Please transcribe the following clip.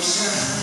ocean.